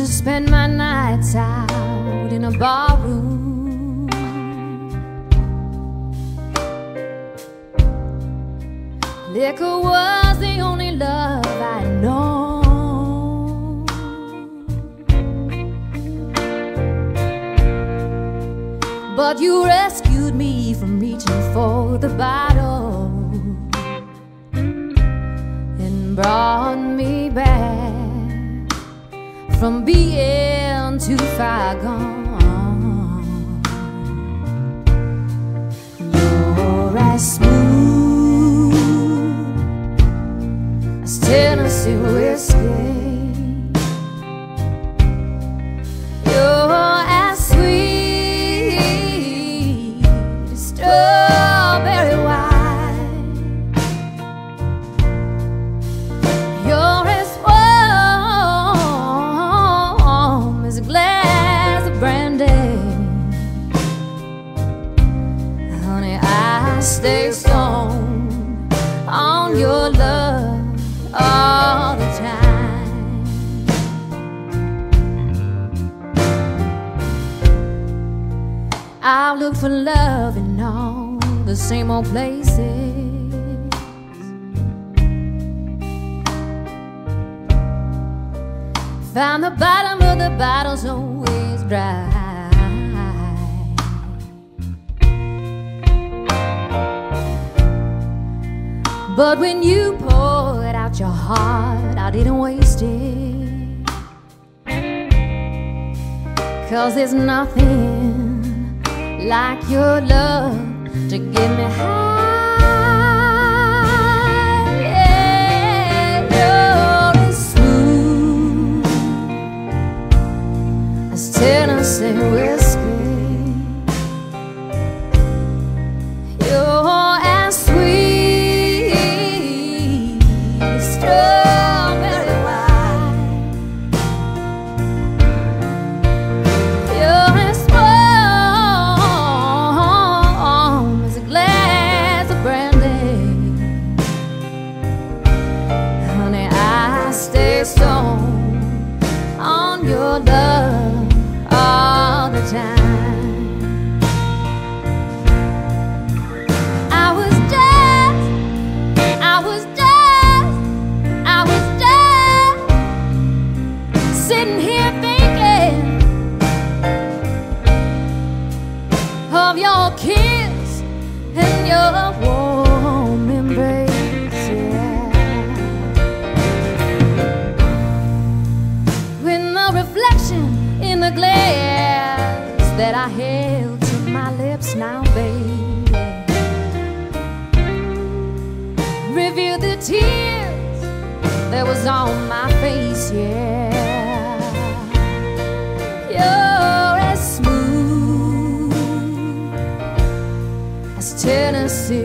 spend my nights out in a barroom. Liquor was the only love I know. But you rescued me from from being too far gone. You're as smooth stay stoned on your love all the time. I look for love in all the same old places. Found the bottom of the bottle's always dry. But when you poured out your heart, I didn't waste it. Cause there's nothing like your love to get me high. Your kiss and your I held to my lips now, baby, revealed the tears that was on my face. Yeah, you're as smooth as Tennessee